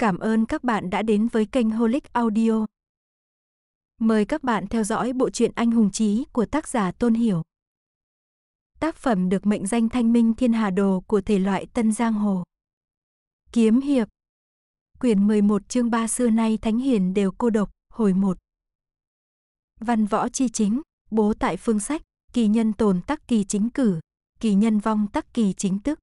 Cảm ơn các bạn đã đến với kênh Holic Audio. Mời các bạn theo dõi bộ truyện Anh hùng chí của tác giả Tôn Hiểu. Tác phẩm được mệnh danh Thanh Minh Thiên Hà Đồ của thể loại Tân Giang Hồ. Kiếm hiệp. Quyển 11 chương 3 xưa nay thánh hiền đều cô độc, hồi 1. Văn võ chi chính, bố tại phương sách, kỳ nhân tồn tắc kỳ chính cử, kỳ nhân vong tắc kỳ chính tức.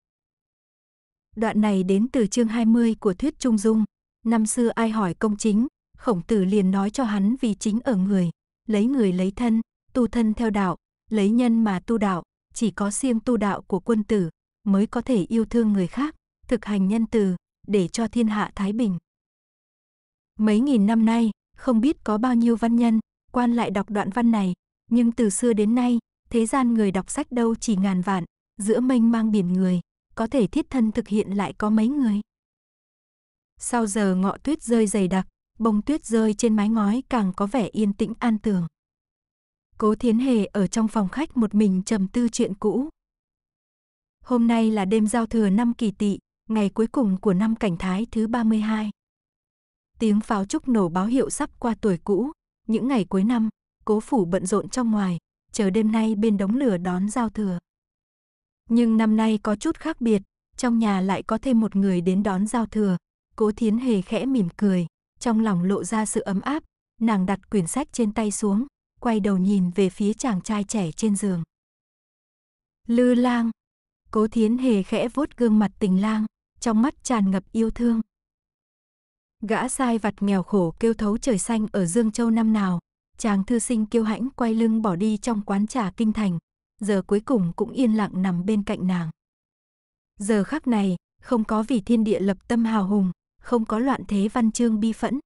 Đoạn này đến từ chương 20 của thuyết Trung Dung. Năm xưa ai hỏi công chính, khổng tử liền nói cho hắn vì chính ở người, lấy người lấy thân, tu thân theo đạo, lấy nhân mà tu đạo, chỉ có siêng tu đạo của quân tử mới có thể yêu thương người khác, thực hành nhân từ, để cho thiên hạ thái bình. Mấy nghìn năm nay, không biết có bao nhiêu văn nhân, quan lại đọc đoạn văn này, nhưng từ xưa đến nay, thế gian người đọc sách đâu chỉ ngàn vạn, giữa mênh mang biển người, có thể thiết thân thực hiện lại có mấy người. Sau giờ ngọ tuyết rơi dày đặc, bông tuyết rơi trên mái ngói càng có vẻ yên tĩnh an tường. Cố Thiến Hề ở trong phòng khách một mình trầm tư chuyện cũ. Hôm nay là đêm giao thừa năm kỳ tỵ, ngày cuối cùng của năm cảnh thái thứ 32. Tiếng pháo trúc nổ báo hiệu sắp qua tuổi cũ, những ngày cuối năm, cố phủ bận rộn trong ngoài, chờ đêm nay bên đống lửa đón giao thừa. Nhưng năm nay có chút khác biệt, trong nhà lại có thêm một người đến đón giao thừa. Cố Thiến Hề khẽ mỉm cười, trong lòng lộ ra sự ấm áp, nàng đặt quyển sách trên tay xuống, quay đầu nhìn về phía chàng trai trẻ trên giường. Lư lang. Cố Thiến Hề khẽ vuốt gương mặt tình lang, trong mắt tràn ngập yêu thương. Gã sai vặt nghèo khổ kêu thấu trời xanh ở Dương Châu năm nào, chàng thư sinh kiêu hãnh quay lưng bỏ đi trong quán trà kinh thành, giờ cuối cùng cũng yên lặng nằm bên cạnh nàng. Giờ khắc này, không có vì thiên địa lập tâm hào hùng, không có loạn thế văn chương bi phẫn.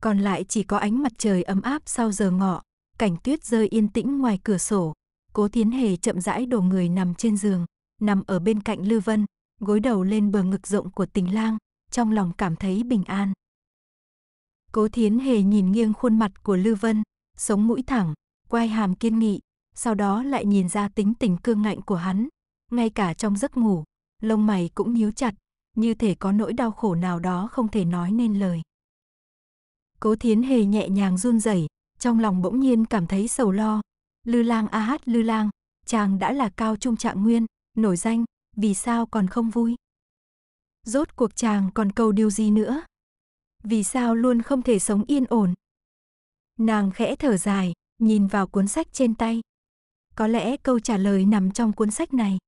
Còn lại chỉ có ánh mặt trời ấm áp sau giờ ngọ, cảnh tuyết rơi yên tĩnh ngoài cửa sổ. Cố Thiến Hề chậm rãi đổ người nằm trên giường, nằm ở bên cạnh Lư Vân, gối đầu lên bờ ngực rộng của tình lang, trong lòng cảm thấy bình an. Cố Thiến Hề nhìn nghiêng khuôn mặt của Lư Vân, sống mũi thẳng, quai hàm kiên nghị, sau đó lại nhìn ra tính tình cương ngạnh của hắn, ngay cả trong giấc ngủ, lông mày cũng nhíu chặt, như thể có nỗi đau khổ nào đó không thể nói nên lời. Cố Thiến Hề nhẹ nhàng run rẩy, trong lòng bỗng nhiên cảm thấy sầu lo. Lư Lang a hát Lư Lang, chàng đã là cao trung trạng nguyên, nổi danh, vì sao còn không vui? Rốt cuộc chàng còn cầu điều gì nữa? Vì sao luôn không thể sống yên ổn? Nàng khẽ thở dài, nhìn vào cuốn sách trên tay. Có lẽ câu trả lời nằm trong cuốn sách này.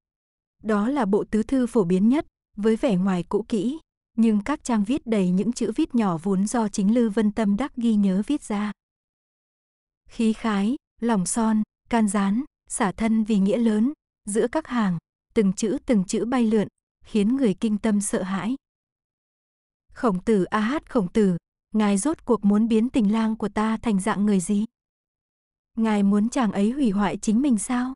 Đó là bộ tứ thư phổ biến nhất, với vẻ ngoài cũ kỹ, nhưng các trang viết đầy những chữ viết nhỏ vốn do chính Lư Vân Tâm đắc ghi nhớ viết ra. Khí khái, lòng son, can gián, xả thân vì nghĩa lớn, giữa các hàng, từng chữ từng chữ bay lượn, khiến người kinh tâm sợ hãi. Khổng tử a hát khổng tử, ngài rốt cuộc muốn biến tình lang của ta thành dạng người gì? Ngài muốn chàng ấy hủy hoại chính mình sao?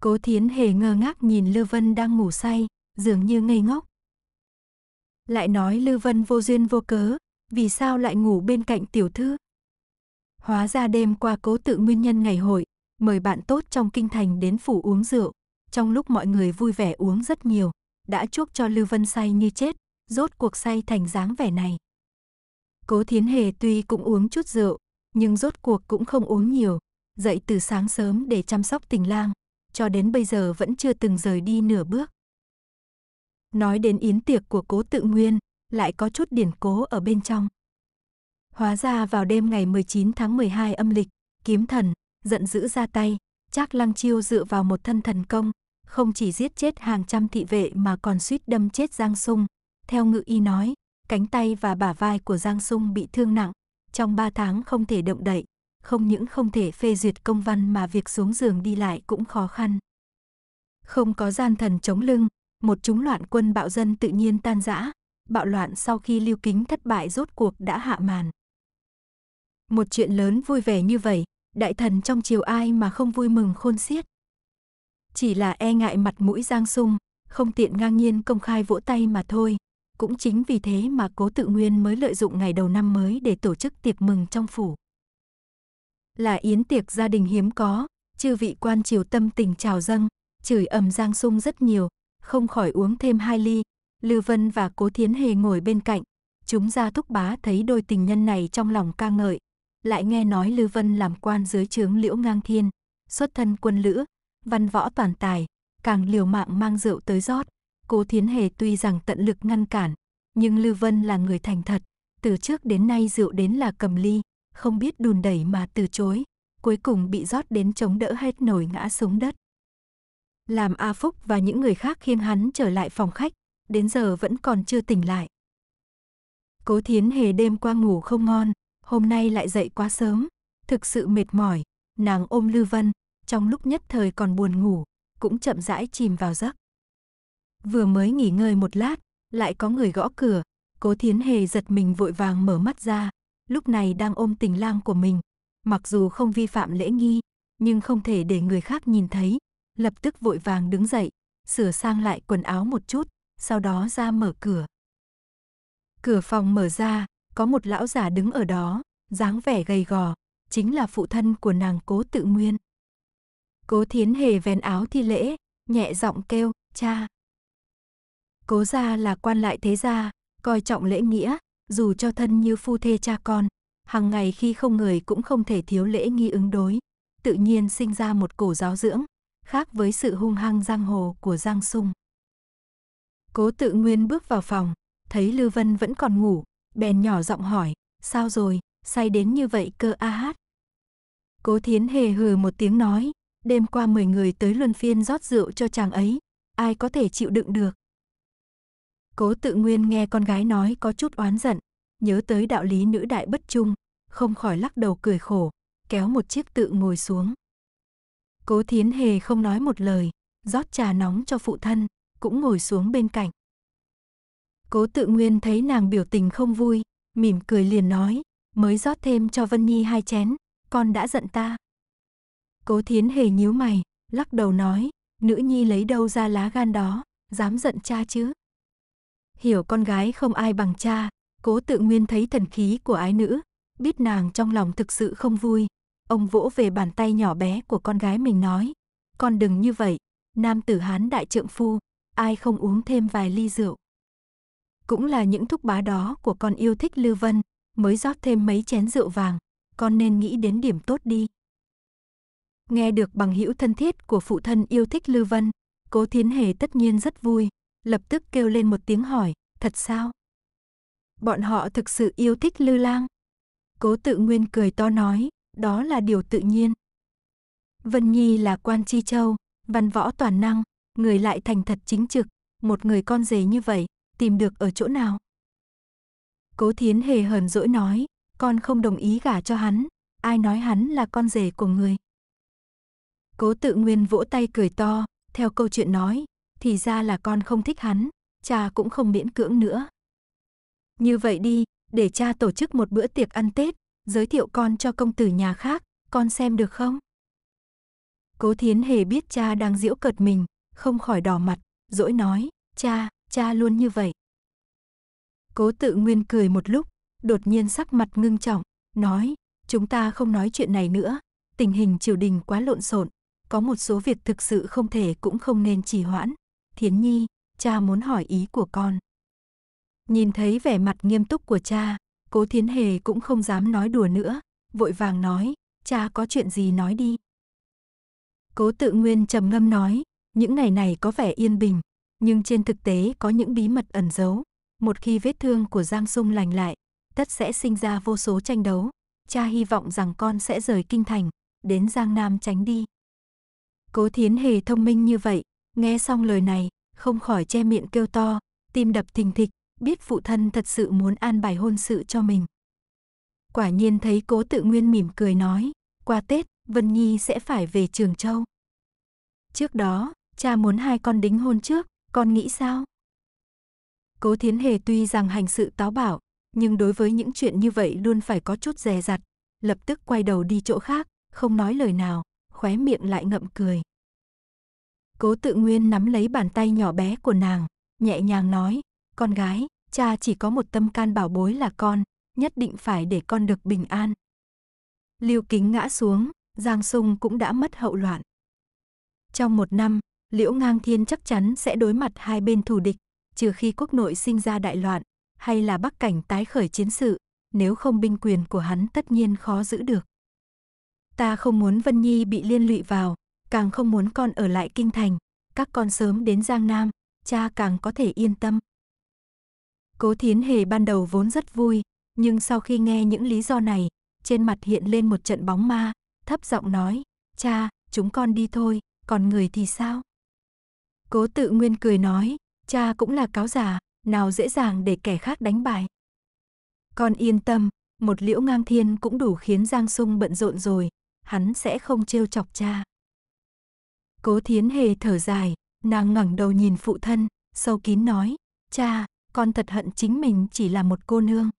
Cố Thiến hề ngơ ngác nhìn Lư Vân đang ngủ say, dường như ngây ngốc. Lại nói Lư Vân vô duyên vô cớ, vì sao lại ngủ bên cạnh tiểu thư? Hóa ra đêm qua cố tự nguyên nhân ngày hội, mời bạn tốt trong kinh thành đến phủ uống rượu. Trong lúc mọi người vui vẻ uống rất nhiều, đã chuốc cho Lư Vân say như chết, rốt cuộc say thành dáng vẻ này. Cố Thiến Hề tuy cũng uống chút rượu, nhưng rốt cuộc cũng không uống nhiều, dậy từ sáng sớm để chăm sóc tình lang, cho đến bây giờ vẫn chưa từng rời đi nửa bước. Nói đến yến tiệc của cố tự nguyên, lại có chút điển cố ở bên trong. Hóa ra vào đêm ngày 19 tháng 12 âm lịch, kiếm thần, giận dữ ra tay, Trác Lăng Chiêu dựa vào một thân thần công, không chỉ giết chết hàng trăm thị vệ mà còn suýt đâm chết Giang Sung. Theo ngự y nói, cánh tay và bả vai của Giang Sung bị thương nặng, trong 3 tháng không thể động đậy, không những không thể phê duyệt công văn mà việc xuống giường đi lại cũng khó khăn. Không có gian thần chống lưng, một chúng loạn quân bạo dân tự nhiên tan rã, bạo loạn sau khi lưu kính thất bại rốt cuộc đã hạ màn. Một chuyện lớn vui vẻ như vậy, đại thần trong triều ai mà không vui mừng khôn xiết. Chỉ là e ngại mặt mũi Giang Sung, không tiện ngang nhiên công khai vỗ tay mà thôi. Cũng chính vì thế mà cố tự nguyên mới lợi dụng ngày đầu năm mới để tổ chức tiệc mừng trong phủ. Là yến tiệc gia đình hiếm có, chư vị quan triều tâm tình chào dâng, chửi ầm Giang Sung rất nhiều, không khỏi uống thêm hai ly. Lưu Vân và Cố Thiến Hề ngồi bên cạnh, chúng gia thúc bá thấy đôi tình nhân này trong lòng ca ngợi, lại nghe nói Lư Vân làm quan dưới trướng Liễu Ngang Thiên, xuất thân quân lữ, văn võ toàn tài, càng liều mạng mang rượu tới rót. Cố Thiến Hề tuy rằng tận lực ngăn cản, nhưng Lưu Vân là người thành thật, từ trước đến nay rượu đến là cầm ly, không biết đùn đẩy mà từ chối, cuối cùng bị rót đến chống đỡ hết nổi ngã xuống đất. Làm A Phúc và những người khác khiêng hắn trở lại phòng khách, đến giờ vẫn còn chưa tỉnh lại. Cố Thiến Hề đêm qua ngủ không ngon, hôm nay lại dậy quá sớm, thực sự mệt mỏi, nàng ôm Lưu Vân, trong lúc nhất thời còn buồn ngủ, cũng chậm rãi chìm vào giấc. Vừa mới nghỉ ngơi một lát, lại có người gõ cửa, Cố Thiến Hề giật mình vội vàng mở mắt ra, lúc này đang ôm tình lang của mình, mặc dù không vi phạm lễ nghi, nhưng không thể để người khác nhìn thấy, lập tức vội vàng đứng dậy, sửa sang lại quần áo một chút, sau đó ra mở cửa. Cửa phòng mở ra, có một lão già đứng ở đó, dáng vẻ gầy gò, chính là phụ thân của nàng Cố Tự Nguyên. Cố Thiến Hề vén áo thi lễ, nhẹ giọng kêu, cha. Cố gia là quan lại thế gia, coi trọng lễ nghĩa, dù cho thân như phu thê cha con, hàng ngày khi không người cũng không thể thiếu lễ nghi ứng đối, tự nhiên sinh ra một cổ giáo dưỡng, khác với sự hung hăng giang hồ của Giang Sung. Cố tự nguyên bước vào phòng, thấy Lưu Vân vẫn còn ngủ, bèn nhỏ giọng hỏi, sao rồi, say đến như vậy cơ a hát. Cố thiến hề hừ một tiếng nói, đêm qua 10 người tới luân phiên rót rượu cho chàng ấy, ai có thể chịu đựng được. Cố tự nguyên nghe con gái nói có chút oán giận, nhớ tới đạo lý nữ đại bất trung, không khỏi lắc đầu cười khổ, kéo một chiếc tự ngồi xuống. Cố thiến hề không nói một lời, rót trà nóng cho phụ thân, cũng ngồi xuống bên cạnh. Cố tự nguyên thấy nàng biểu tình không vui, mỉm cười liền nói, mới rót thêm cho Vân Nhi hai chén, con đã giận ta. Cố thiến hề nhíu mày, lắc đầu nói, nữ nhi lấy đâu ra lá gan đó, dám giận cha chứ. Hiểu con gái không ai bằng cha, cố tự nguyên thấy thần khí của ái nữ, biết nàng trong lòng thực sự không vui. Ông vỗ về bàn tay nhỏ bé của con gái mình nói, con đừng như vậy, nam tử hán đại trượng phu, ai không uống thêm vài ly rượu. Cũng là những thúc bá đó của con yêu thích Lưu Vân, mới rót thêm mấy chén rượu vàng, con nên nghĩ đến điểm tốt đi. Nghe được bằng hữu thân thiết của phụ thân yêu thích Lưu Vân, Cố Thiến Hề tất nhiên rất vui, lập tức kêu lên một tiếng hỏi, thật sao? Bọn họ thực sự yêu thích Lư Lang. Cố tự nguyên cười to nói, đó là điều tự nhiên. Vân Nhi là quan chi châu, văn võ toàn năng, người lại thành thật chính trực, một người con rể như vậy, tìm được ở chỗ nào? Cố Thiến hề hờn dỗi nói, con không đồng ý gả cho hắn, ai nói hắn là con rể của người. Cố tự nguyên vỗ tay cười to, theo câu chuyện nói, thì ra là con không thích hắn, cha cũng không miễn cưỡng nữa. Như vậy đi, để cha tổ chức một bữa tiệc ăn Tết, giới thiệu con cho công tử nhà khác, con xem được không? Cố Thiến Hề biết cha đang giễu cợt mình, không khỏi đỏ mặt, dỗi nói, cha, cha luôn như vậy. Cố tự nguyên cười một lúc, đột nhiên sắc mặt ngưng trọng, nói, chúng ta không nói chuyện này nữa, tình hình triều đình quá lộn xộn, có một số việc thực sự không thể cũng không nên trì hoãn. Thiến Nhi, cha muốn hỏi ý của con. Nhìn thấy vẻ mặt nghiêm túc của cha, cố Thiến Hề cũng không dám nói đùa nữa, vội vàng nói, cha có chuyện gì nói đi. Cố tự nguyên trầm ngâm nói, những ngày này có vẻ yên bình, nhưng trên thực tế có những bí mật ẩn giấu. Một khi vết thương của Giang Sung lành lại, tất sẽ sinh ra vô số tranh đấu. Cha hy vọng rằng con sẽ rời kinh thành, đến Giang Nam tránh đi. Cố Thiến Hề thông minh như vậy, nghe xong lời này, không khỏi che miệng kêu to, tim đập thình thịch, biết phụ thân thật sự muốn an bài hôn sự cho mình. Quả nhiên thấy cố tự nguyên mỉm cười nói, qua Tết, Vân Nhi sẽ phải về Trường Châu. Trước đó, cha muốn hai con đính hôn trước, con nghĩ sao? Cố Thiến Hề tuy rằng hành sự táo bạo, nhưng đối với những chuyện như vậy luôn phải có chút dè dặt, lập tức quay đầu đi chỗ khác, không nói lời nào, khóe miệng lại ngậm cười. Cố tự nguyên nắm lấy bàn tay nhỏ bé của nàng, nhẹ nhàng nói, con gái, cha chỉ có một tâm can bảo bối là con, nhất định phải để con được bình an. Lưu kính ngã xuống, Giang Sung cũng đã mất hậu loạn. Trong một năm, Liễu Ngang Thiên chắc chắn sẽ đối mặt hai bên thù địch, trừ khi quốc nội sinh ra đại loạn, hay là Bắc Cảnh tái khởi chiến sự, nếu không binh quyền của hắn tất nhiên khó giữ được. Ta không muốn Vân Nhi bị liên lụy vào, càng không muốn con ở lại kinh thành, các con sớm đến Giang Nam, cha càng có thể yên tâm. Cố Thiến Hề ban đầu vốn rất vui, nhưng sau khi nghe những lý do này, trên mặt hiện lên một trận bóng ma, thấp giọng nói, cha, chúng con đi thôi, còn người thì sao? Cố tự nguyên cười nói, cha cũng là cáo giả, nào dễ dàng để kẻ khác đánh bại. Con yên tâm, một liễu ngang thiên cũng đủ khiến Giang Sung bận rộn rồi, hắn sẽ không trêu chọc cha. Cố Thiến Hề thở dài, nàng ngẩng đầu nhìn phụ thân, sâu kín nói, cha, con thật hận chính mình chỉ là một cô nương.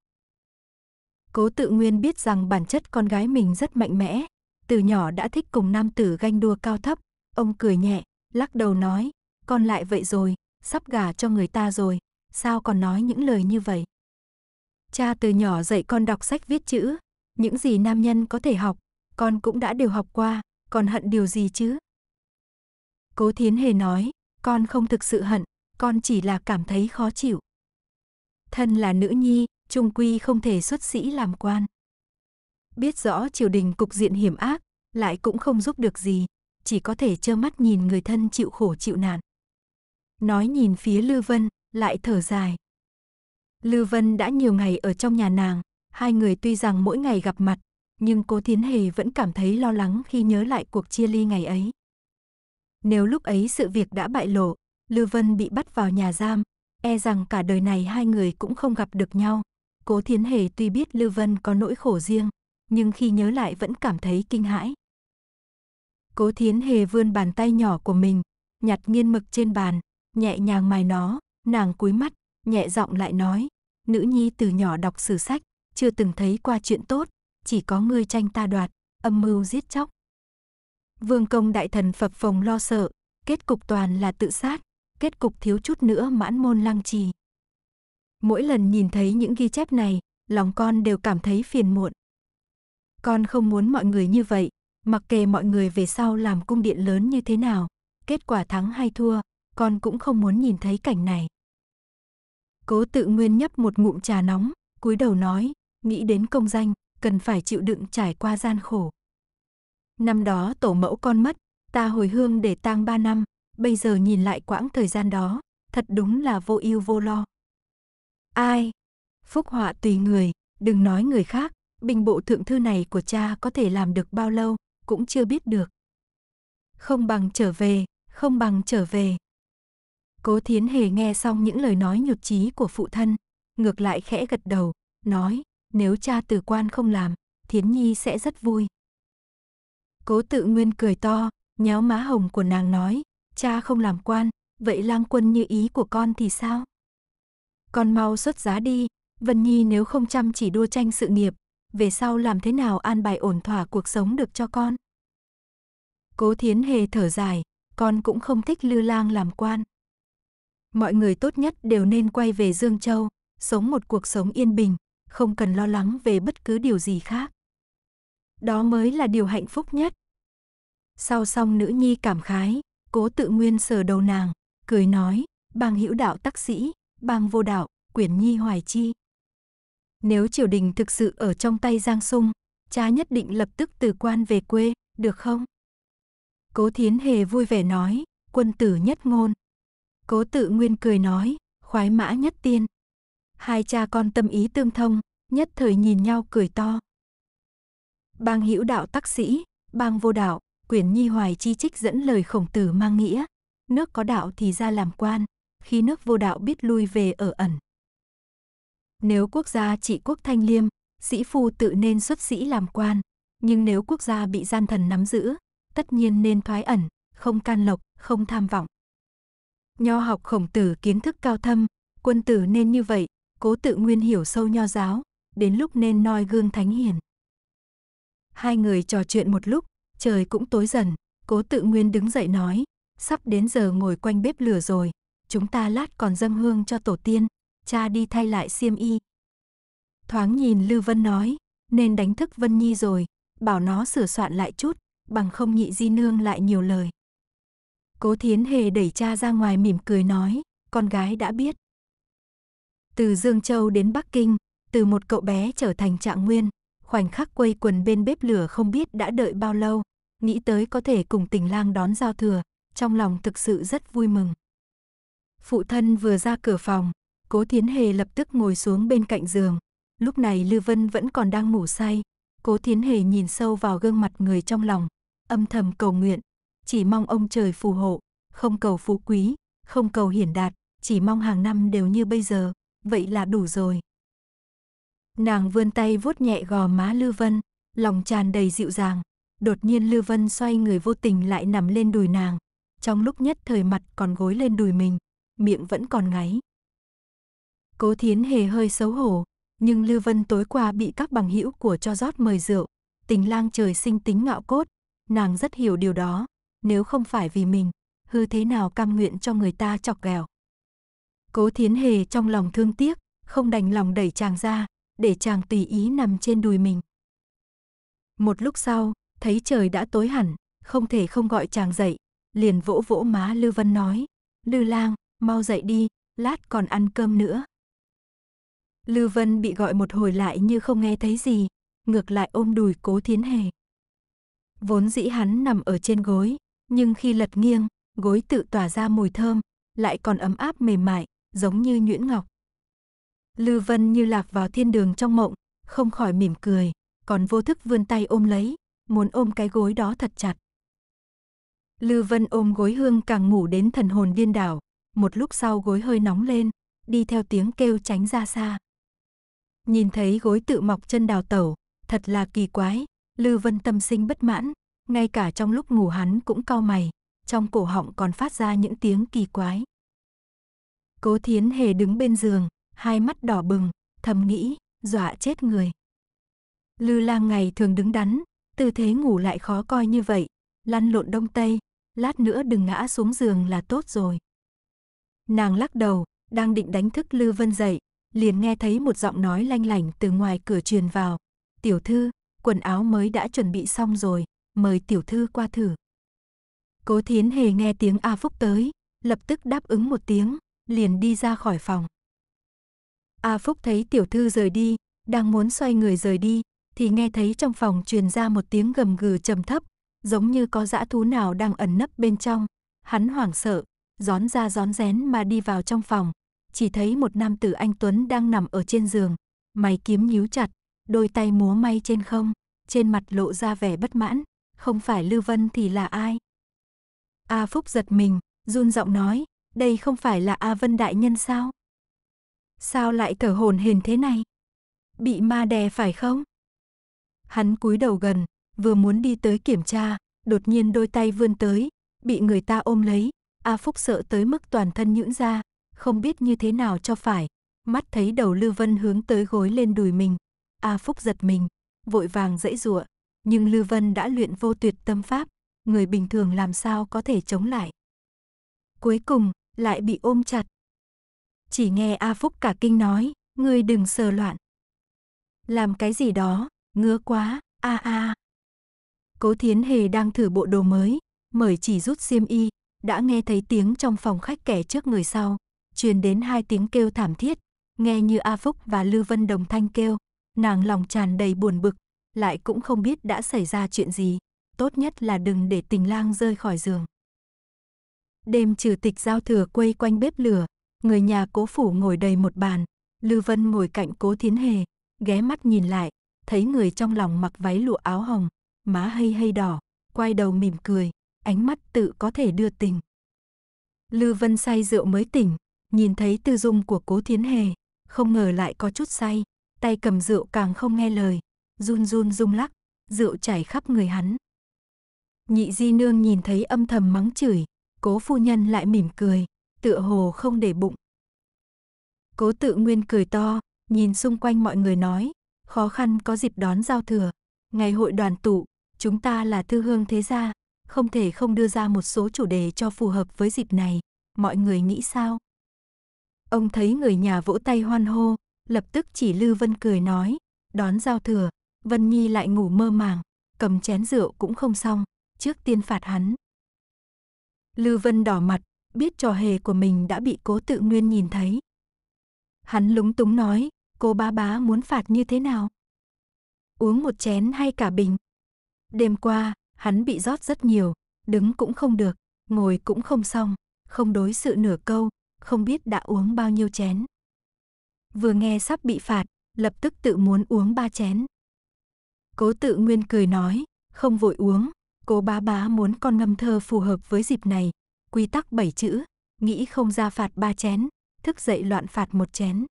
Cố tự nguyên biết rằng bản chất con gái mình rất mạnh mẽ, từ nhỏ đã thích cùng nam tử ganh đua cao thấp, ông cười nhẹ, lắc đầu nói, con lại vậy rồi, sắp gả cho người ta rồi, sao còn nói những lời như vậy? Cha từ nhỏ dạy con đọc sách viết chữ, những gì nam nhân có thể học, con cũng đã đều học qua, còn hận điều gì chứ? Cố Thiến Hề nói, con không thực sự hận, con chỉ là cảm thấy khó chịu. Thân là nữ nhi, trung quy không thể xuất sĩ làm quan. Biết rõ triều đình cục diện hiểm ác, lại cũng không giúp được gì, chỉ có thể trơ mắt nhìn người thân chịu khổ chịu nạn. Nói nhìn phía Lư Vân, lại thở dài. Lư Vân đã nhiều ngày ở trong nhà nàng, hai người tuy rằng mỗi ngày gặp mặt, nhưng cố Thiến Hề vẫn cảm thấy lo lắng khi nhớ lại cuộc chia ly ngày ấy. Nếu lúc ấy sự việc đã bại lộ, Lưu Vân bị bắt vào nhà giam, e rằng cả đời này hai người cũng không gặp được nhau. Cố Thiến Hề tuy biết Lưu Vân có nỗi khổ riêng, nhưng khi nhớ lại vẫn cảm thấy kinh hãi. Cố Thiến Hề vươn bàn tay nhỏ của mình, nhặt nghiên mực trên bàn, nhẹ nhàng mài nó, nàng cúi mắt, nhẹ giọng lại nói, nữ nhi từ nhỏ đọc sử sách, chưa từng thấy qua chuyện tốt, chỉ có ngươi tranh ta đoạt, âm mưu giết chóc. Vương công đại thần phập phồng lo sợ, kết cục toàn là tự sát, kết cục thiếu chút nữa mãn môn lăng trì. Mỗi lần nhìn thấy những ghi chép này, lòng con đều cảm thấy phiền muộn. Con không muốn mọi người như vậy, mặc kệ mọi người về sau làm cung điện lớn như thế nào, kết quả thắng hay thua, con cũng không muốn nhìn thấy cảnh này. Cố tự nguyên nhấp một ngụm trà nóng, cúi đầu nói, nghĩ đến công danh, cần phải chịu đựng trải qua gian khổ. Năm đó tổ mẫu con mất, ta hồi hương để tang ba năm, bây giờ nhìn lại quãng thời gian đó, thật đúng là vô ưu vô lo. Ai? Phúc họa tùy người, đừng nói người khác, bình bộ thượng thư này của cha có thể làm được bao lâu, cũng chưa biết được. Không bằng trở về, không bằng trở về. Cố Thiến Hề nghe xong những lời nói nhụt chí của phụ thân, ngược lại khẽ gật đầu, nói, nếu cha từ quan không làm, Thiến Nhi sẽ rất vui. Cố tự nguyên cười to, nhéo má hồng của nàng nói, cha không làm quan, vậy lang quân như ý của con thì sao? Con mau xuất giá đi, Vân Nhi nếu không chăm chỉ đua tranh sự nghiệp, về sau làm thế nào an bài ổn thỏa cuộc sống được cho con? Cố Thiến Hề thở dài, con cũng không thích Lư Lang làm quan. Mọi người tốt nhất đều nên quay về Dương Châu, sống một cuộc sống yên bình, không cần lo lắng về bất cứ điều gì khác. Đó mới là điều hạnh phúc nhất. Sau xong nữ nhi cảm khái, cố tự nguyên sờ đầu nàng, cười nói, bang hữu đạo tắc sĩ, bang vô đạo, quyển nhi hoài chi. Nếu triều đình thực sự ở trong tay Giang Sung, cha nhất định lập tức từ quan về quê, được không? Cố Thiến Hề vui vẻ nói, quân tử nhất ngôn. Cố tự nguyên cười nói, khoái mã nhất tiên. Hai cha con tâm ý tương thông, nhất thời nhìn nhau cười to. Bang hữu đạo tắc sĩ, bang vô đạo, quyển nhi hoài chi trích dẫn lời khổng tử mang nghĩa. Nước có đạo thì ra làm quan, khi nước vô đạo biết lui về ở ẩn. Nếu quốc gia trị quốc thanh liêm, sĩ phu tự nên xuất sĩ làm quan, nhưng nếu quốc gia bị gian thần nắm giữ, tất nhiên nên thoái ẩn, không can lộc, không tham vọng. Nho học khổng tử kiến thức cao thâm, quân tử nên như vậy, cố tự nguyên hiểu sâu nho giáo, đến lúc nên noi gương thánh hiền. Hai người trò chuyện một lúc, trời cũng tối dần, cố tự nguyên đứng dậy nói, sắp đến giờ ngồi quanh bếp lửa rồi, chúng ta lát còn dâng hương cho tổ tiên, cha đi thay lại xiêm y. Thoáng nhìn Lưu Vân nói, nên đánh thức Vân Nhi rồi, bảo nó sửa soạn lại chút, bằng không nhị di nương lại nhiều lời. Cố Thiến Hề đẩy cha ra ngoài mỉm cười nói, con gái đã biết. Từ Dương Châu đến Bắc Kinh, từ một cậu bé trở thành trạng nguyên, khoảnh khắc quây quần bên bếp lửa không biết đã đợi bao lâu, nghĩ tới có thể cùng tình lang đón giao thừa, trong lòng thực sự rất vui mừng. Phụ thân vừa ra cửa phòng, Cố Thiến Hề lập tức ngồi xuống bên cạnh giường. Lúc này Lư Vân vẫn còn đang ngủ say. Cố Thiến Hề nhìn sâu vào gương mặt người trong lòng, âm thầm cầu nguyện, chỉ mong ông trời phù hộ, không cầu phú quý, không cầu hiển đạt, chỉ mong hàng năm đều như bây giờ, vậy là đủ rồi. Nàng vươn tay vuốt nhẹ gò má Lư Vân, lòng tràn đầy dịu dàng. Đột nhiên Lư Vân xoay người vô tình lại nằm lên đùi nàng. Trong lúc nhất thời mặt còn gối lên đùi mình, miệng vẫn còn ngáy. Cố Thiến Hề hơi xấu hổ, nhưng Lư Vân tối qua bị các bằng hữu của cho rót mời rượu, tình lang trời sinh tính ngạo cốt, nàng rất hiểu điều đó, nếu không phải vì mình, hư thế nào cam nguyện cho người ta chọc ghẹo. Cố Thiến Hề trong lòng thương tiếc, không đành lòng đẩy chàng ra, để chàng tùy ý nằm trên đùi mình. Một lúc sau, thấy trời đã tối hẳn, không thể không gọi chàng dậy, liền vỗ vỗ má Lư Vân nói, Lư lang, mau dậy đi, lát còn ăn cơm nữa. Lư Vân bị gọi một hồi lại như không nghe thấy gì, ngược lại ôm đùi cố thiến hề. Vốn dĩ hắn nằm ở trên gối, nhưng khi lật nghiêng, gối tự tỏa ra mùi thơm, lại còn ấm áp mềm mại, giống như nhuyễn ngọc. Lư Vân như lạc vào thiên đường trong mộng, không khỏi mỉm cười, còn vô thức vươn tay ôm lấy, muốn ôm cái gối đó thật chặt. Lư Vân ôm gối hương càng ngủ đến thần hồn điên đảo, một lúc sau gối hơi nóng lên, đi theo tiếng kêu tránh ra xa. Nhìn thấy gối tự mọc chân đào tẩu, thật là kỳ quái, Lư Vân tâm sinh bất mãn, ngay cả trong lúc ngủ hắn cũng cau mày, trong cổ họng còn phát ra những tiếng kỳ quái. Cố Thiến Hề đứng bên giường, hai mắt đỏ bừng, thầm nghĩ, dọa chết người. Lư lang ngày thường đứng đắn, tư thế ngủ lại khó coi như vậy, lăn lộn đông tây, lát nữa đừng ngã xuống giường là tốt rồi. Nàng lắc đầu, đang định đánh thức Lư Vân dậy, liền nghe thấy một giọng nói lanh lảnh từ ngoài cửa truyền vào. Tiểu thư, quần áo mới đã chuẩn bị xong rồi, mời tiểu thư qua thử. Cố Thiến Hề nghe tiếng A Phúc tới, lập tức đáp ứng một tiếng, liền đi ra khỏi phòng. A Phúc thấy tiểu thư rời đi, đang muốn xoay người rời đi, thì nghe thấy trong phòng truyền ra một tiếng gầm gừ trầm thấp, giống như có dã thú nào đang ẩn nấp bên trong. Hắn hoảng sợ, gión ra gión rén mà đi vào trong phòng, chỉ thấy một nam tử anh Tuấn đang nằm ở trên giường, mày kiếm nhíu chặt, đôi tay múa may trên không, trên mặt lộ ra vẻ bất mãn, không phải Lưu Vân thì là ai? A Phúc giật mình, run giọng nói, đây không phải là A Vân đại nhân sao? Sao lại thở hồn hển thế này? Bị ma đè phải không? Hắn cúi đầu gần, vừa muốn đi tới kiểm tra, đột nhiên đôi tay vươn tới, bị người ta ôm lấy, A Phúc sợ tới mức toàn thân nhũn ra, không biết như thế nào cho phải, mắt thấy đầu Lưu Vân hướng tới gối lên đùi mình. A Phúc giật mình, vội vàng dãy giụa, nhưng Lưu Vân đã luyện vô tuyệt tâm pháp, người bình thường làm sao có thể chống lại. Cuối cùng, lại bị ôm chặt. Chỉ nghe A Phúc cả kinh nói, ngươi đừng sờ loạn. Làm cái gì đó, ngứa quá, a a. Cố Thiến Hề đang thử bộ đồ mới, mời chỉ rút xiêm y, đã nghe thấy tiếng trong phòng khách kẻ trước người sau, truyền đến hai tiếng kêu thảm thiết, nghe như A Phúc và Lưu Vân đồng thanh kêu, nàng lòng tràn đầy buồn bực, lại cũng không biết đã xảy ra chuyện gì, tốt nhất là đừng để tình lang rơi khỏi giường. Đêm trừ tịch giao thừa quây quanh bếp lửa, người nhà cố phủ ngồi đầy một bàn, Lưu Vân ngồi cạnh cố thiến hề, ghé mắt nhìn lại, thấy người trong lòng mặc váy lụa áo hồng, má hây hây đỏ, quay đầu mỉm cười, ánh mắt tự có thể đưa tình. Lưu Vân say rượu mới tỉnh, nhìn thấy tư dung của cố thiến hề, không ngờ lại có chút say, tay cầm rượu càng không nghe lời, run run rung lắc, rượu chảy khắp người hắn. Nhị di nương nhìn thấy âm thầm mắng chửi, cố phu nhân lại mỉm cười, tựa hồ không để bụng. Cố tự nguyên cười to, nhìn xung quanh mọi người nói, khó khăn có dịp đón giao thừa, ngày hội đoàn tụ, chúng ta là thư hương thế gia, không thể không đưa ra một số chủ đề cho phù hợp với dịp này, mọi người nghĩ sao? Ông thấy người nhà vỗ tay hoan hô, lập tức chỉ Lư Vân cười nói, đón giao thừa, Vân Nhi lại ngủ mơ màng, cầm chén rượu cũng không xong, trước tiên phạt hắn. Lư Vân đỏ mặt, biết trò hề của mình đã bị cố tự nguyên nhìn thấy. Hắn lúng túng nói, cô bá bá muốn phạt như thế nào? Uống một chén hay cả bình? Đêm qua, hắn bị rót rất nhiều, đứng cũng không được, ngồi cũng không xong, không đối sự nửa câu, không biết đã uống bao nhiêu chén. Vừa nghe sắp bị phạt, lập tức tự muốn uống ba chén. Cố tự nguyên cười nói, không vội uống, cố bá bá muốn con ngâm thơ phù hợp với dịp này, quy tắc bảy chữ, nghĩ không ra phạt ba chén, thức dậy loạn phạt một chén.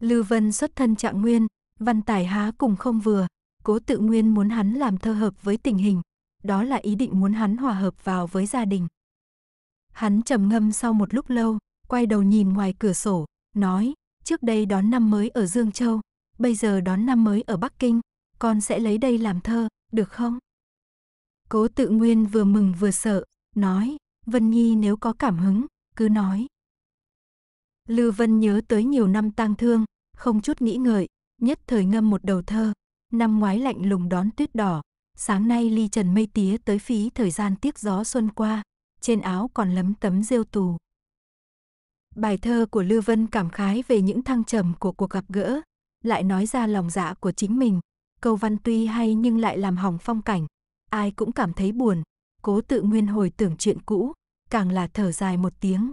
Lưu Vân xuất thân trạng nguyên, văn tài há cùng không vừa, cố tự nguyên muốn hắn làm thơ hợp với tình hình, đó là ý định muốn hắn hòa hợp vào với gia đình. Hắn trầm ngâm sau một lúc lâu, quay đầu nhìn ngoài cửa sổ, nói, trước đây đón năm mới ở Dương Châu, bây giờ đón năm mới ở Bắc Kinh, con sẽ lấy đây làm thơ, được không? Cố tự nguyên vừa mừng vừa sợ, nói, Vân Nhi nếu có cảm hứng, cứ nói. Lư Vân nhớ tới nhiều năm tang thương, không chút nghĩ ngợi, nhất thời ngâm một đầu thơ. Năm ngoái lạnh lùng đón tuyết đỏ, sáng nay ly trần mây tía tới phí thời gian tiếc gió xuân qua, trên áo còn lấm tấm rêu tù. Bài thơ của Lư Vân cảm khái về những thăng trầm của cuộc gặp gỡ, lại nói ra lòng dạ của chính mình. Câu văn tuy hay nhưng lại làm hỏng phong cảnh, ai cũng cảm thấy buồn, cố tự nguyên hồi tưởng chuyện cũ, càng là thở dài một tiếng.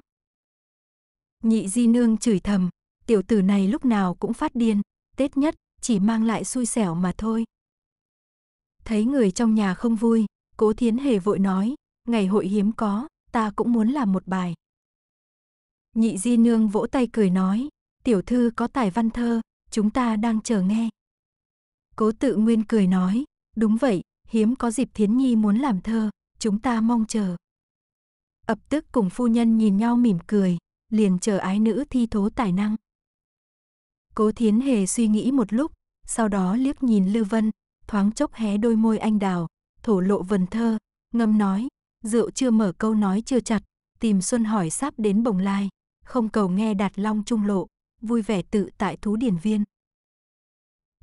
Nhị di nương chửi thầm, tiểu tử này lúc nào cũng phát điên, Tết nhất, chỉ mang lại xui xẻo mà thôi. Thấy người trong nhà không vui, cố thiến hề vội nói, ngày hội hiếm có, ta cũng muốn làm một bài. Nhị di nương vỗ tay cười nói, tiểu thư có tài văn thơ, chúng ta đang chờ nghe. Cố tự nguyên cười nói, đúng vậy, hiếm có dịp thiến nhi muốn làm thơ, chúng ta mong chờ. Ập tức cùng phu nhân nhìn nhau mỉm cười, liền chờ ái nữ thi thố tài năng. Cố thiến hề suy nghĩ một lúc, sau đó liếc nhìn Lưu Vân, thoáng chốc hé đôi môi anh đào, thổ lộ vần thơ, ngâm nói, rượu chưa mở câu nói chưa chặt, tìm xuân hỏi sắp đến bồng lai, không cầu nghe đạt long trung lộ, vui vẻ tự tại thú điển viên.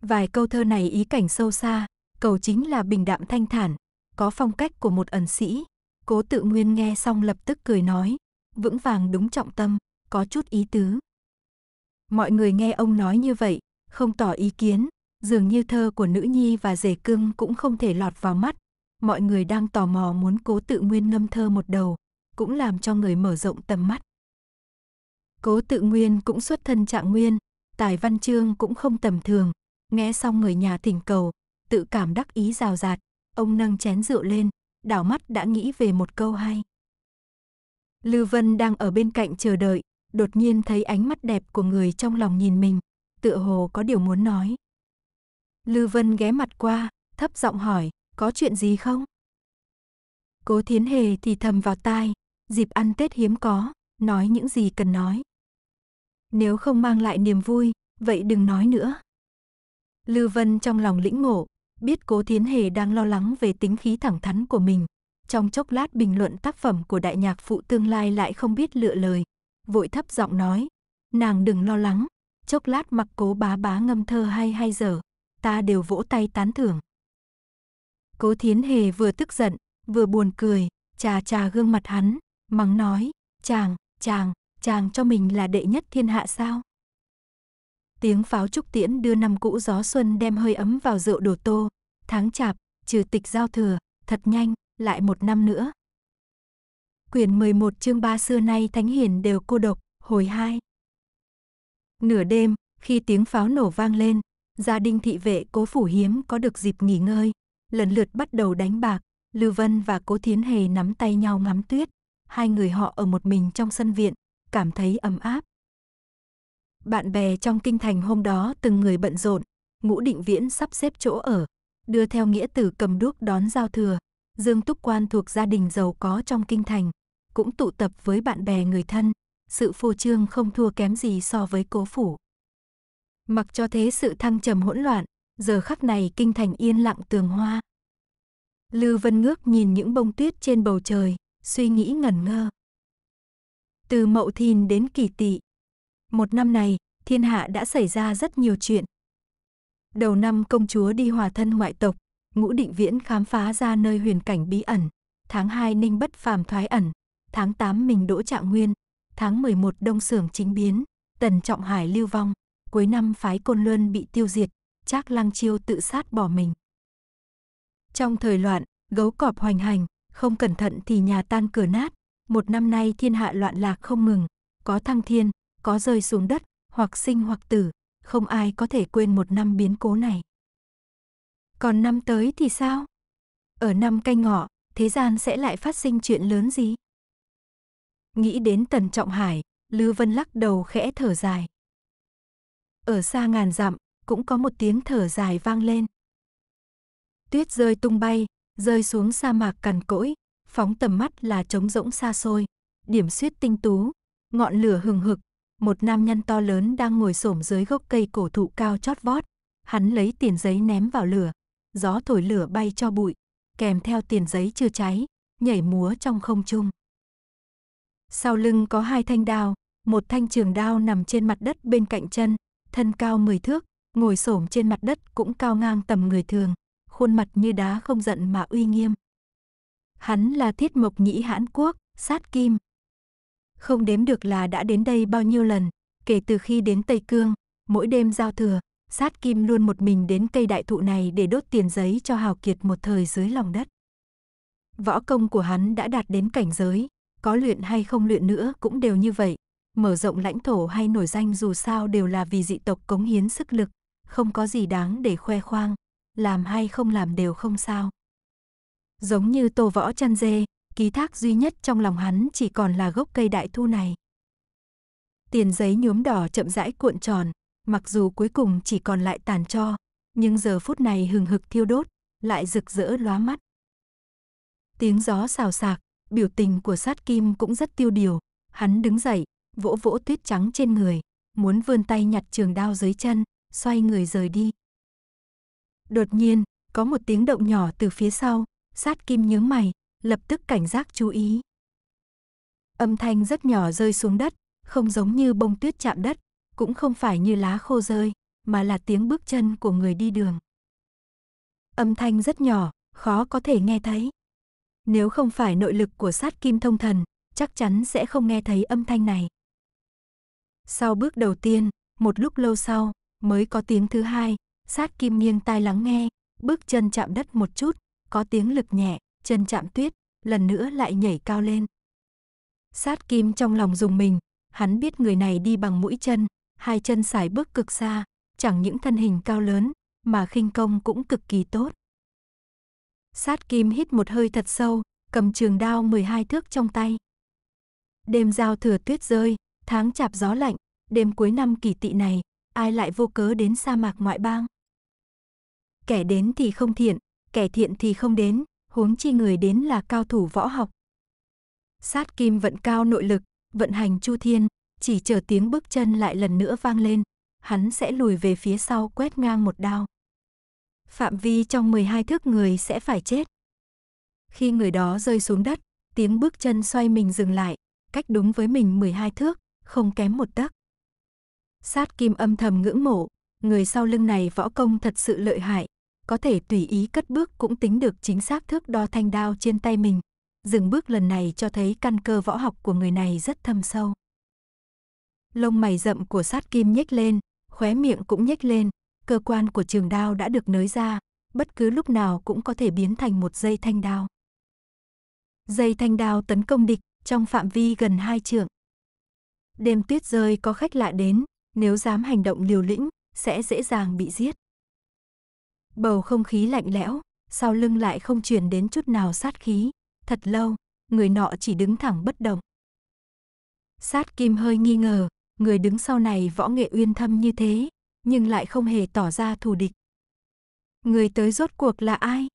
Vài câu thơ này ý cảnh sâu xa, cầu chính là bình đạm thanh thản, có phong cách của một ẩn sĩ. Cố tự nguyên nghe xong lập tức cười nói, vững vàng đúng trọng tâm, có chút ý tứ. Mọi người nghe ông nói như vậy, không tỏ ý kiến, dường như thơ của nữ nhi và rể cưng cũng không thể lọt vào mắt. Mọi người đang tò mò muốn cố tự nguyên ngâm thơ một đầu, cũng làm cho người mở rộng tầm mắt. Cố tự nguyên cũng xuất thân trạng nguyên, tài văn chương cũng không tầm thường, nghe xong người nhà thỉnh cầu, tự cảm đắc ý rào rạt, ông nâng chén rượu lên, đảo mắt đã nghĩ về một câu hay. Lư Vân đang ở bên cạnh chờ đợi, đột nhiên thấy ánh mắt đẹp của người trong lòng nhìn mình, tựa hồ có điều muốn nói. Lư Vân ghé mặt qua, thấp giọng hỏi, có chuyện gì không? Cố Thiến Hề thì thầm vào tai, dịp ăn Tết hiếm có, nói những gì cần nói. Nếu không mang lại niềm vui, vậy đừng nói nữa. Lư Vân trong lòng lĩnh ngộ, biết Cố Thiến Hề đang lo lắng về tính khí thẳng thắn của mình. Trong chốc lát bình luận tác phẩm của đại nhạc phụ tương lai lại không biết lựa lời, vội thấp giọng nói, nàng đừng lo lắng, chốc lát mặc cố bá bá ngâm thơ hay hay dở, ta đều vỗ tay tán thưởng. Cố Thiến Hề vừa tức giận, vừa buồn cười, trà trà gương mặt hắn, mắng nói, chàng, chàng, chàng cho mình là đệ nhất thiên hạ sao? Tiếng pháo trúc tiễn đưa năm cũ gió xuân đem hơi ấm vào rượu đồ tô, tháng chạp, trừ tịch giao thừa, thật nhanh, lại một năm nữa. Quyển 11 chương 3 xưa nay Thánh Hiền đều cô độc, hồi 2. Nửa đêm, khi tiếng pháo nổ vang lên, gia đình thị vệ cố phủ hiếm có được dịp nghỉ ngơi, lần lượt bắt đầu đánh bạc, Lưu Vân và Cố Thiến Hề nắm tay nhau ngắm tuyết, hai người họ ở một mình trong sân viện, cảm thấy ấm áp. Bạn bè trong kinh thành hôm đó từng người bận rộn, ngũ định viễn sắp xếp chỗ ở, đưa theo nghĩa tử cầm đuốc đón giao thừa, Dương Túc Quan thuộc gia đình giàu có trong kinh thành, cũng tụ tập với bạn bè người thân, sự phô trương không thua kém gì so với cố phủ. Mặc cho thế sự thăng trầm hỗn loạn, giờ khắc này kinh thành yên lặng tường hoa. Lư Vân ngước nhìn những bông tuyết trên bầu trời, suy nghĩ ngẩn ngơ. Từ Mậu Thìn đến Kỷ Tỵ, một năm này, thiên hạ đã xảy ra rất nhiều chuyện. Đầu năm công chúa đi hòa thân ngoại tộc, Ngũ Định Viễn khám phá ra nơi huyền cảnh bí ẩn. Tháng 2 Ninh Bất Phàm thoái ẩn, tháng 8 mình đỗ trạng nguyên, tháng 11 Đông Sưởng chính biến, Tần Trọng Hải lưu vong, cuối năm phái Côn Luân bị tiêu diệt, Trác Lăng Chiêu tự sát bỏ mình. Trong thời loạn, gấu cọp hoành hành, không cẩn thận thì nhà tan cửa nát, một năm nay thiên hạ loạn lạc không ngừng, có thăng thiên, có rơi xuống đất, hoặc sinh hoặc tử, không ai có thể quên một năm biến cố này. Còn năm tới thì sao? Ở năm canh ngọ, thế gian sẽ lại phát sinh chuyện lớn gì? Nghĩ đến Tần Trọng Hải, Lư Vân lắc đầu khẽ thở dài. Ở xa ngàn dặm, cũng có một tiếng thở dài vang lên. Tuyết rơi tung bay, rơi xuống sa mạc cằn cỗi, phóng tầm mắt là trống rỗng xa xôi, điểm xuyết tinh tú, ngọn lửa hừng hực, một nam nhân to lớn đang ngồi xổm dưới gốc cây cổ thụ cao chót vót, hắn lấy tiền giấy ném vào lửa, gió thổi lửa bay cho bụi, kèm theo tiền giấy chưa cháy, nhảy múa trong không trung. Sau lưng có hai thanh đao, một thanh trường đao nằm trên mặt đất bên cạnh chân, thân cao 10 thước, ngồi xổm trên mặt đất cũng cao ngang tầm người thường, khuôn mặt như đá không giận mà uy nghiêm. Hắn là Thiết Mộc Nhĩ Hãn Quốc, sát kim. Không đếm được là đã đến đây bao nhiêu lần, kể từ khi đến Tây Cương, mỗi đêm giao thừa, sát kim luôn một mình đến cây đại thụ này để đốt tiền giấy cho hào kiệt một thời dưới lòng đất. Võ công của hắn đã đạt đến cảnh giới, có luyện hay không luyện nữa cũng đều như vậy, mở rộng lãnh thổ hay nổi danh dù sao đều là vì dị tộc cống hiến sức lực, không có gì đáng để khoe khoang, làm hay không làm đều không sao. Giống như tô võ chăn dê, ký thác duy nhất trong lòng hắn chỉ còn là gốc cây đại thu này. Tiền giấy nhuốm đỏ chậm rãi cuộn tròn, mặc dù cuối cùng chỉ còn lại tàn cho, nhưng giờ phút này hừng hực thiêu đốt, lại rực rỡ lóa mắt. Tiếng gió xào xạc, biểu tình của sát kim cũng rất tiêu điều, hắn đứng dậy, vỗ vỗ tuyết trắng trên người, muốn vươn tay nhặt trường đao dưới chân, xoay người rời đi. Đột nhiên, có một tiếng động nhỏ từ phía sau, sát kim nhướng mày, lập tức cảnh giác chú ý. Âm thanh rất nhỏ rơi xuống đất, không giống như bông tuyết chạm đất, cũng không phải như lá khô rơi, mà là tiếng bước chân của người đi đường. Âm thanh rất nhỏ, khó có thể nghe thấy. Nếu không phải nội lực của sát kim thông thần, chắc chắn sẽ không nghe thấy âm thanh này. Sau bước đầu tiên, một lúc lâu sau, mới có tiếng thứ hai, sát kim nghiêng tai lắng nghe, bước chân chạm đất một chút, có tiếng lực nhẹ, chân chạm tuyết, lần nữa lại nhảy cao lên. Sát kim trong lòng dùng mình, hắn biết người này đi bằng mũi chân, hai chân xài bước cực xa, chẳng những thân hình cao lớn, mà khinh công cũng cực kỳ tốt. Sát kim hít một hơi thật sâu, cầm trường đao 12 thước trong tay. Đêm giao thừa tuyết rơi, tháng chạp gió lạnh, đêm cuối năm kỳ tị này, ai lại vô cớ đến sa mạc ngoại bang. Kẻ đến thì không thiện, kẻ thiện thì không đến, huống chi người đến là cao thủ võ học. Sát kim vận cao nội lực, vận hành chu thiên, chỉ chờ tiếng bước chân lại lần nữa vang lên, hắn sẽ lùi về phía sau quét ngang một đao. Phạm vi trong 12 thước người sẽ phải chết. Khi người đó rơi xuống đất, tiếng bước chân xoay mình dừng lại, cách đúng với mình 12 thước, không kém một tấc. Sát kim âm thầm ngưỡng mộ, người sau lưng này võ công thật sự lợi hại, có thể tùy ý cất bước cũng tính được chính xác thước đo thanh đao trên tay mình. Dừng bước lần này cho thấy căn cơ võ học của người này rất thâm sâu. Lông mày rậm của sát kim nhếch lên, khóe miệng cũng nhếch lên, cơ quan của trường đao đã được nới ra, bất cứ lúc nào cũng có thể biến thành một dây thanh đao. Dây thanh đao tấn công địch trong phạm vi gần hai trượng. Đêm tuyết rơi có khách lạ đến, nếu dám hành động liều lĩnh, sẽ dễ dàng bị giết. Bầu không khí lạnh lẽo, sau lưng lại không truyền đến chút nào sát khí, thật lâu, người nọ chỉ đứng thẳng bất động. Sát Kim hơi nghi ngờ, người đứng sau này võ nghệ uyên thâm như thế, nhưng lại không hề tỏ ra thù địch. Người tới rốt cuộc là ai?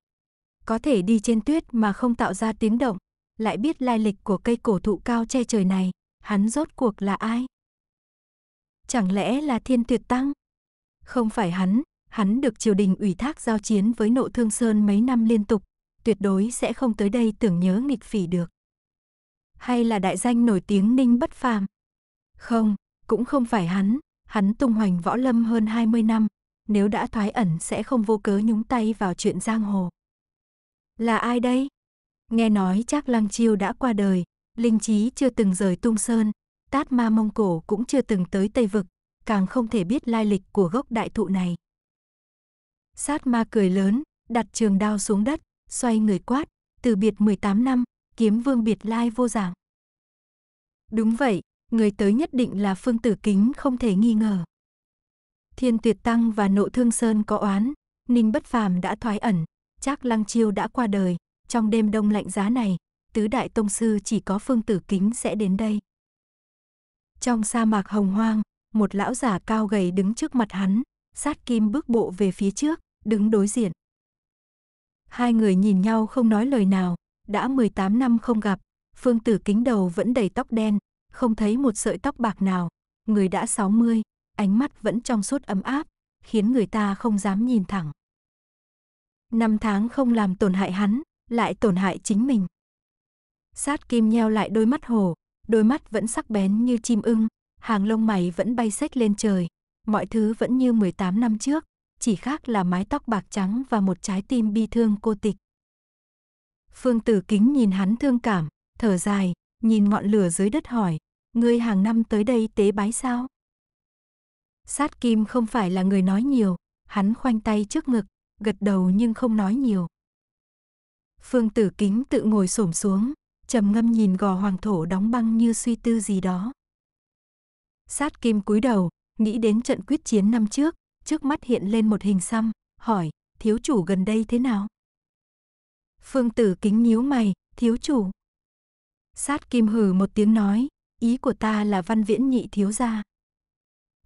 Có thể đi trên tuyết mà không tạo ra tiếng động, lại biết lai lịch của cây cổ thụ cao che trời này, hắn rốt cuộc là ai? Chẳng lẽ là thiên tuyệt tăng? Không phải hắn, hắn được triều đình ủy thác giao chiến với nộ thương sơn mấy năm liên tục, tuyệt đối sẽ không tới đây tưởng nhớ nghịch phỉ được. Hay là đại danh nổi tiếng ninh bất phàm? Không, cũng không phải hắn, hắn tung hoành võ lâm hơn 20 năm, nếu đã thoái ẩn sẽ không vô cớ nhúng tay vào chuyện giang hồ. Là ai đây? Nghe nói chắc Lăng Chiêu đã qua đời, linh trí chưa từng rời tung sơn, Tát Ma Mông Cổ cũng chưa từng tới Tây Vực, càng không thể biết lai lịch của gốc đại thụ này. Sát Ma cười lớn, đặt trường đao xuống đất, xoay người quát, từ biệt 18 năm, kiếm vương biệt lai vô dạng. Đúng vậy, người tới nhất định là Phương Tử Kính không thể nghi ngờ. Thiên Tuyệt Tăng và Nộ Thương Sơn có oán, Ninh Bất Phàm đã thoái ẩn, Trác Lăng Chiêu đã qua đời, trong đêm đông lạnh giá này, tứ đại tông sư chỉ có Phương Tử Kính sẽ đến đây. Trong sa mạc hồng hoang, một lão giả cao gầy đứng trước mặt hắn, sát kim bước bộ về phía trước, đứng đối diện. Hai người nhìn nhau không nói lời nào, đã 18 năm không gặp, Phương Tử Kính đầu vẫn đầy tóc đen, không thấy một sợi tóc bạc nào, người đã 60, ánh mắt vẫn trong suốt ấm áp, khiến người ta không dám nhìn thẳng. Năm tháng không làm tổn hại hắn, lại tổn hại chính mình. Sát kim nheo lại đôi mắt hồ, đôi mắt vẫn sắc bén như chim ưng, hàng lông mày vẫn bay xếch lên trời, mọi thứ vẫn như 18 năm trước, chỉ khác là mái tóc bạc trắng và một trái tim bi thương cô tịch. Phương Tử Kính nhìn hắn thương cảm, thở dài, nhìn ngọn lửa dưới đất hỏi, ngươi hàng năm tới đây tế bái sao? Sát Kim không phải là người nói nhiều, hắn khoanh tay trước ngực, gật đầu nhưng không nói nhiều. Phương Tử Kính tự ngồi xổm xuống, trầm ngâm nhìn gò hoàng thổ đóng băng như suy tư gì đó. Sát Kim cúi đầu, nghĩ đến trận quyết chiến năm trước, trước mắt hiện lên một hình xăm, hỏi, thiếu chủ gần đây thế nào? Phương Tử Kính nhíu mày, thiếu chủ. Sát Kim hừ một tiếng nói, ý của ta là văn viễn nhị thiếu gia.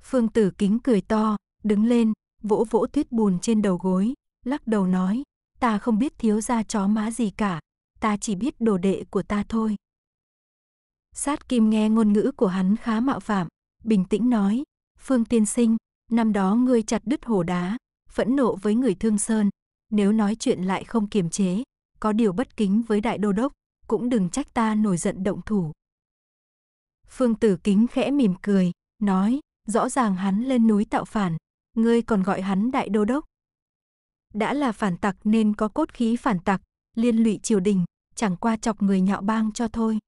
Phương Tử Kính cười to, đứng lên, vỗ vỗ tuyết bùn trên đầu gối, lắc đầu nói, ta không biết thiếu gia chó má gì cả, ta chỉ biết đồ đệ của ta thôi. Sát Kim nghe ngôn ngữ của hắn khá mạo phạm, bình tĩnh nói, Phương Tiên Sinh, năm đó ngươi chặt đứt hồ đá, phẫn nộ với người thương sơn, nếu nói chuyện lại không kiềm chế, có điều bất kính với đại đô đốc, cũng đừng trách ta nổi giận động thủ. Phương Tử Kính khẽ mỉm cười, nói, rõ ràng hắn lên núi tạo phản, ngươi còn gọi hắn đại đô đốc. Đã là phản tặc nên có cốt khí phản tặc, liên lụy triều đình, chẳng qua chọc người nhạo bang cho thôi.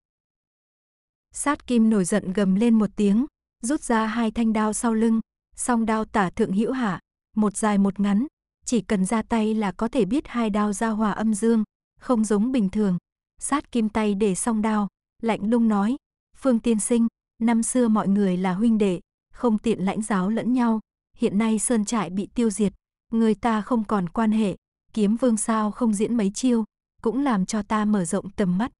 Sát Kim nổi giận gầm lên một tiếng, rút ra hai thanh đao sau lưng, song đao tả thượng hữu hạ, một dài một ngắn, chỉ cần ra tay là có thể biết hai đao ra hòa âm dương, không giống bình thường. Sát Kim tay để song đao, lạnh lung nói, Phương Tiên Sinh, năm xưa mọi người là huynh đệ, không tiện lãnh giáo lẫn nhau, hiện nay sơn trại bị tiêu diệt, người ta không còn quan hệ, kiếm vương sao không diễn mấy chiêu, cũng làm cho ta mở rộng tầm mắt.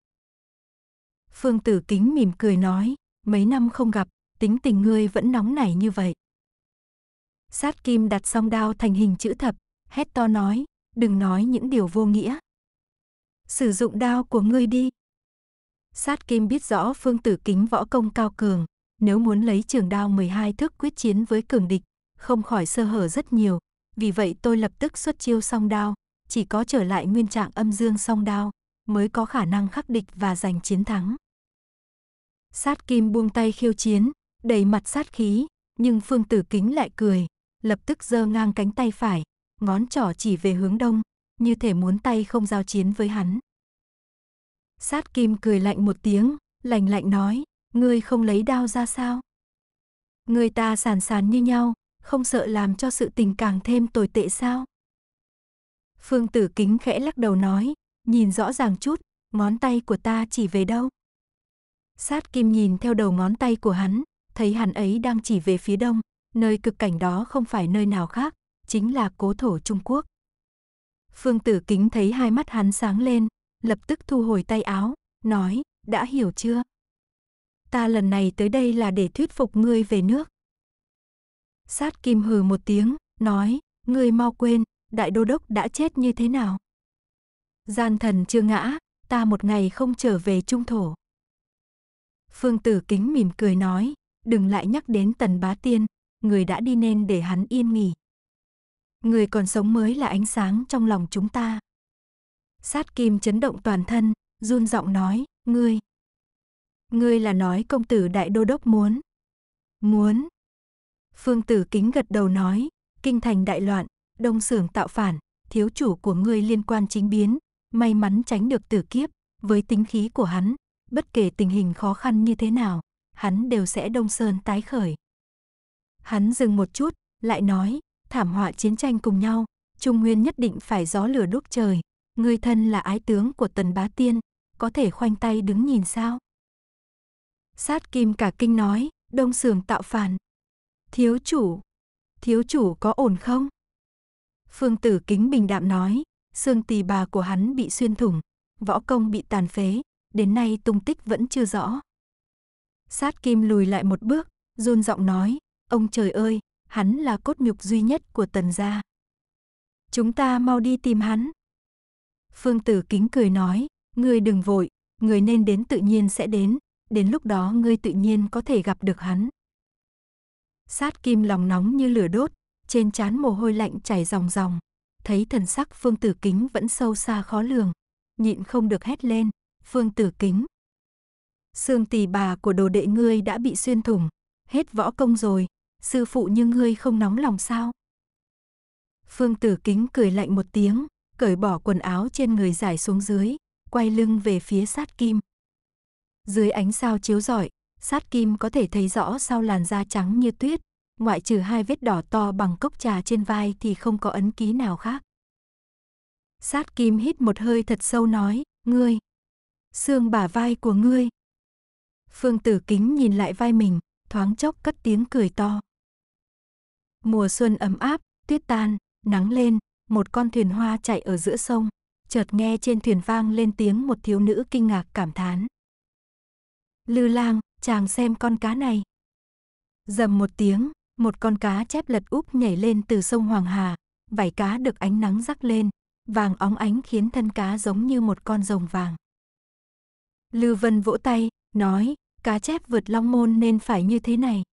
Phương Tử Kính mỉm cười nói, mấy năm không gặp, tính tình ngươi vẫn nóng nảy như vậy. Sát Kim đặt song đao thành hình chữ thập, hét to nói, đừng nói những điều vô nghĩa. Sử dụng đao của ngươi đi. Sát Kim biết rõ Phương Tử Kính võ công cao cường, nếu muốn lấy trường đao 12 thước quyết chiến với cường địch, không khỏi sơ hở rất nhiều, vì vậy tôi lập tức xuất chiêu song đao, chỉ có trở lại nguyên trạng âm dương song đao, mới có khả năng khắc địch và giành chiến thắng. Sát Kim buông tay khiêu chiến, đầy mặt sát khí, nhưng Phương Tử Kính lại cười, lập tức giơ ngang cánh tay phải, ngón trỏ chỉ về hướng đông, như thể muốn tay không giao chiến với hắn. Sát Kim cười lạnh một tiếng, lạnh lạnh nói, ngươi không lấy đao ra sao? Người ta sàn sàn như nhau, không sợ làm cho sự tình càng thêm tồi tệ sao? Phương Tử Kính khẽ lắc đầu nói, nhìn rõ ràng chút, ngón tay của ta chỉ về đâu? Sát Kim nhìn theo đầu ngón tay của hắn, thấy hắn ấy đang chỉ về phía đông, nơi cực cảnh đó không phải nơi nào khác, chính là cố thổ Trung Quốc. Phương Tử Kính thấy hai mắt hắn sáng lên, lập tức thu hồi tay áo, nói, đã hiểu chưa? Ta lần này tới đây là để thuyết phục ngươi về nước. Sát Kim hừ một tiếng, nói, ngươi mau quên, đại đô đốc đã chết như thế nào? Gian thần chưa ngã, ta một ngày không trở về trung thổ. Phương Tử Kính mỉm cười nói, đừng lại nhắc đến tần bá tiên, người đã đi nên để hắn yên nghỉ. Người còn sống mới là ánh sáng trong lòng chúng ta. Sát kim chấn động toàn thân, run giọng nói, ngươi. Ngươi là nói công tử đại đô đốc muốn. Muốn. Phương tử kính gật đầu nói, kinh thành đại loạn, đông xưởng tạo phản, thiếu chủ của ngươi liên quan chính biến, may mắn tránh được tử kiếp, với tính khí của hắn, bất kể tình hình khó khăn như thế nào, hắn đều sẽ đông sơn tái khởi. Hắn dừng một chút, lại nói, thảm họa chiến tranh cùng nhau, Trung Nguyên nhất định phải gió lửa đốt trời, người thân là ái tướng của Tần Bá Tiên, có thể khoanh tay đứng nhìn sao? Sát Kim cả kinh nói, đông sường tạo phản. Thiếu chủ, thiếu chủ có ổn không? Phương Tử Kính bình đạm nói, xương tỳ bà của hắn bị xuyên thủng, võ công bị tàn phế, đến nay tung tích vẫn chưa rõ. Sát Kim lùi lại một bước, run giọng nói, ông trời ơi, hắn là cốt nhục duy nhất của tần gia. Chúng ta mau đi tìm hắn. Phương Tử Kính cười nói, ngươi đừng vội, người nên đến tự nhiên sẽ đến, đến lúc đó ngươi tự nhiên có thể gặp được hắn. Sát Kim lòng nóng như lửa đốt, trên trán mồ hôi lạnh chảy ròng ròng, thấy thần sắc Phương Tử Kính vẫn sâu xa khó lường, nhịn không được hét lên, Phương Tử Kính. Xương tỳ bà của đồ đệ ngươi đã bị xuyên thủng, hết võ công rồi, sư phụ như ngươi không nóng lòng sao? Phương Tử Kính cười lạnh một tiếng, cởi bỏ quần áo trên người giải xuống dưới, quay lưng về phía sát kim. Dưới ánh sao chiếu rọi, sát kim có thể thấy rõ sau làn da trắng như tuyết, ngoại trừ hai vết đỏ to bằng cốc trà trên vai thì không có ấn ký nào khác. Sát kim hít một hơi thật sâu nói, ngươi, xương bả vai của ngươi. Phương tử kính nhìn lại vai mình, thoáng chốc cất tiếng cười to. Mùa xuân ấm áp, tuyết tan, nắng lên, một con thuyền hoa chạy ở giữa sông, chợt nghe trên thuyền vang lên tiếng một thiếu nữ kinh ngạc cảm thán. Lư lang, chàng xem con cá này. Dầm một tiếng, một con cá chép lật úp nhảy lên từ sông Hoàng Hà, vảy cá được ánh nắng rắc lên, vàng óng ánh khiến thân cá giống như một con rồng vàng. Lư Vân vỗ tay, nói, cá chép vượt long môn nên phải như thế này.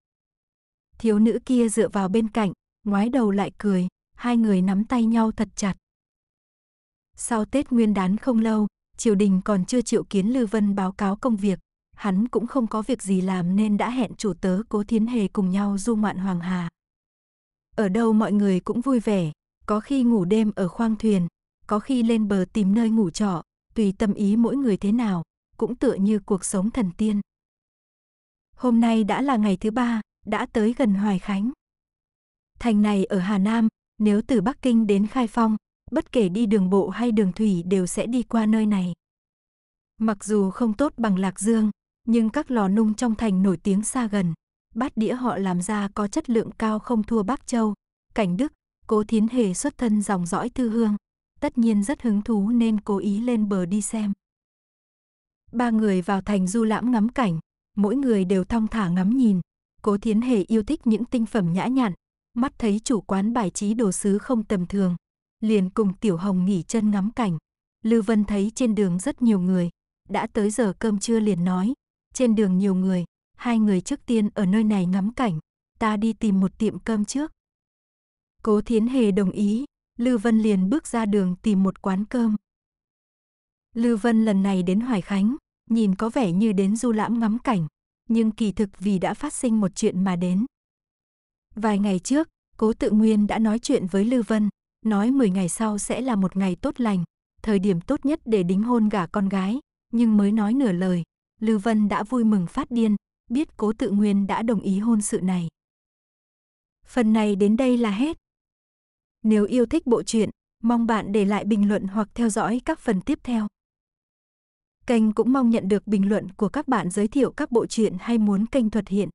Thiếu nữ kia dựa vào bên cạnh, ngoái đầu lại cười, hai người nắm tay nhau thật chặt. Sau Tết Nguyên đán không lâu, triều đình còn chưa chịu kiến Lư Vân báo cáo công việc, hắn cũng không có việc gì làm nên đã hẹn chủ tớ Cố Thiến Hề cùng nhau du ngoạn Hoàng Hà. Ở đâu mọi người cũng vui vẻ, có khi ngủ đêm ở khoang thuyền, có khi lên bờ tìm nơi ngủ trọ, tùy tâm ý mỗi người thế nào, cũng tựa như cuộc sống thần tiên. Hôm nay đã là ngày thứ ba, đã tới gần Hoài Khánh. Thành này ở Hà Nam, nếu từ Bắc Kinh đến Khai Phong, bất kể đi đường bộ hay đường thủy đều sẽ đi qua nơi này. Mặc dù không tốt bằng Lạc Dương, nhưng các lò nung trong thành nổi tiếng xa gần. Bát đĩa họ làm ra có chất lượng cao không thua Bắc Châu, Cảnh Đức, Cố Thiến Hề xuất thân dòng dõi thư hương, tất nhiên rất hứng thú nên cố ý lên bờ đi xem. Ba người vào thành du lãm ngắm cảnh, mỗi người đều thong thả ngắm nhìn. Cố Thiến Hề yêu thích những tinh phẩm nhã nhặn, mắt thấy chủ quán bài trí đồ sứ không tầm thường, liền cùng Tiểu Hồng nghỉ chân ngắm cảnh. Lư Vân thấy trên đường rất nhiều người, đã tới giờ cơm trưa liền nói, trên đường nhiều người, hai người trước tiên ở nơi này ngắm cảnh, ta đi tìm một tiệm cơm trước. Cố Thiến Hề đồng ý, Lư Vân liền bước ra đường tìm một quán cơm. Lư Vân lần này đến Hoài Khánh, nhìn có vẻ như đến du lãm ngắm cảnh, nhưng kỳ thực vì đã phát sinh một chuyện mà đến. Vài ngày trước, Cố Tự Nguyên đã nói chuyện với Lư Vân, nói 10 ngày sau sẽ là một ngày tốt lành, thời điểm tốt nhất để đính hôn gả con gái, nhưng mới nói nửa lời, Lưu Vân đã vui mừng phát điên, biết Cố Tự Nguyên đã đồng ý hôn sự này. Phần này đến đây là hết. Nếu yêu thích bộ truyện, mong bạn để lại bình luận hoặc theo dõi các phần tiếp theo. Kênh cũng mong nhận được bình luận của các bạn giới thiệu các bộ truyện hay muốn kênh thuật hiện.